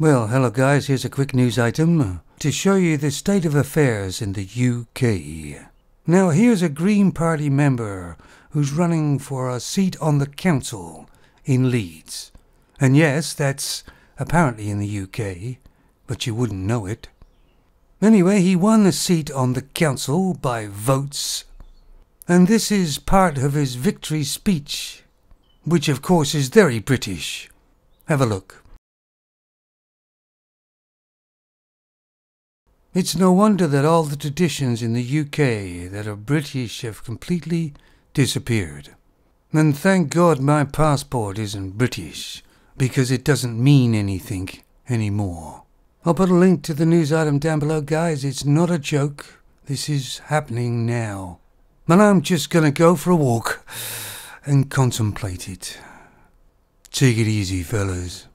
Well, hello guys, here's a quick news item to show you the state of affairs in the UK. Now, here's a Green Party member who's running for a seat on the council in Leeds. And yes, that's apparently in the UK, but you wouldn't know it. Anyway, he won the seat on the council by votes. And this is part of his victory speech, which of course is very British. Have a look. It's no wonder that all the traditions in the UK that are British have completely disappeared. And thank God my passport isn't British, because it doesn't mean anything anymore. I'll put a link to the news item down below, guys. It's not a joke. This is happening now. And I'm just gonna go for a walk and contemplate it. Take it easy, fellas.